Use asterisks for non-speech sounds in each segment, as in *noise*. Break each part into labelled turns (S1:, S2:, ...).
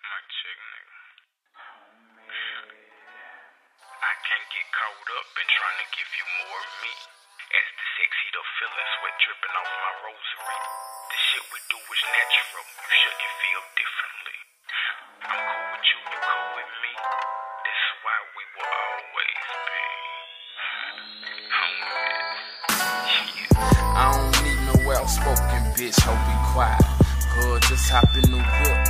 S1: Mic check, nigga. I can't get caught up in trying to give you more of me. As the sex heat up feeling, sweat dripping off my rosary. The shit we do is natural. You shouldn't feel differently. I'm cool with you, you cool with me. That's why we will always be. Yeah.
S2: I don't need no outspoken bitch, hope be quiet. Good, just hop in the whip,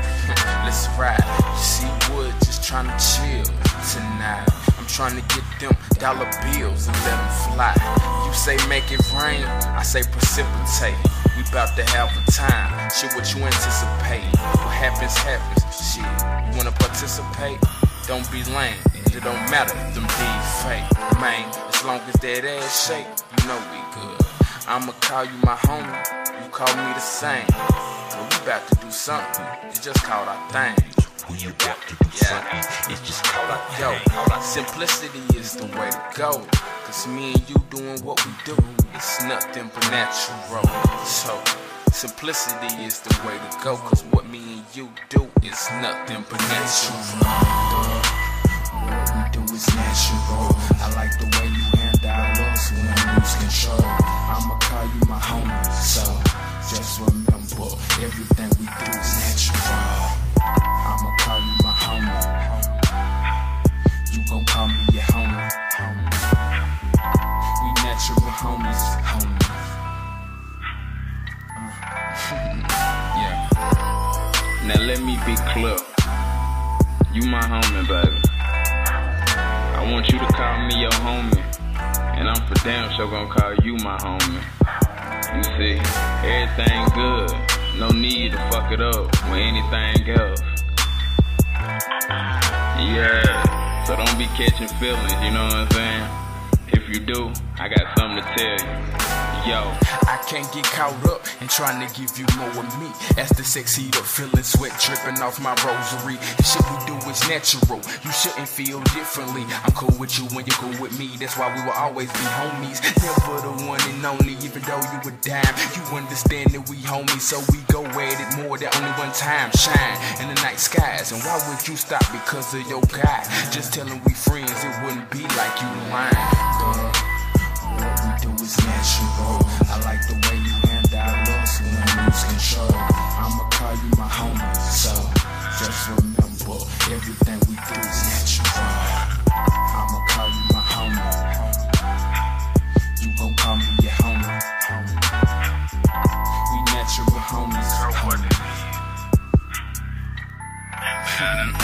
S2: let's ride. See Wood just trying to chill tonight. I'm trying to get them dollar bills and let them fly. You say make it rain, I say precipitate. We bout to have a time, shit what you anticipate. What happens, happens, shit. You wanna participate? Don't be lame, it don't matter, them deeds fake. Man, as long as that ass shake, you know we good. I'ma call you my homie, you call me the same. We about to do something, it's just called our thing.
S3: You about to do
S2: Yeah.
S3: something, it's just called out
S2: Yo, simplicity is the way to go. Cause me and you doing what we do, it's nothing but natural. So, simplicity is the way to go. Cause what me and you do is nothing but natural. What we do is natural. I like the way you handle us natural homies, homie. Uh, *laughs* yeah.
S1: Now let me be clear. You my homie, baby. I want you to call me your homie. And I'm for damn sure gonna call you my homie. You see, everything good. No need to fuck it up with anything else. Yeah, so don't be catching feelings, you know what I'm saying? You do, I got something to tell you. Yo,
S2: I can't get caught up in trying to give you more of me. As the sex heat up, feeling sweat dripping off my rosary. The shit we do is natural. You shouldn't feel differently. I'm cool with you when you're cool with me. That's why we will always be homies. Never the though you a dime. You understand that we homies, so we go at it more than only one time. Shine in the night skies. And why would you stop because of your guy? Just telling we friends, it wouldn't be like you lying. What we do is natural. I like the way you handle us when I lose control. I'ma call you my homie, so just remember everything we do is natural.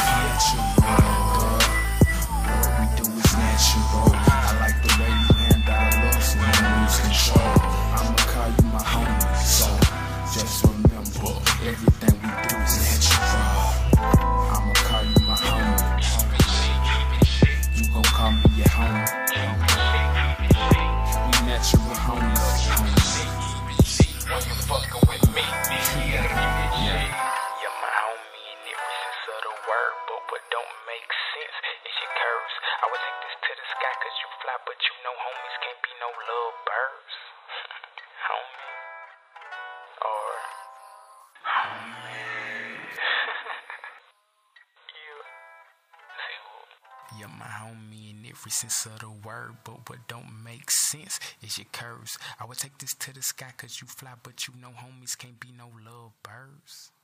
S2: Natural. I like the way you handle us when I lose control.
S1: But you know homies can't be no little birds. *laughs* homie. Or. *laughs* you. See what?
S2: You're my homie in every sense of the word, but what don't make sense is your curves. I would take this to the sky cause you fly, but you know homies can't be no little birds. *laughs*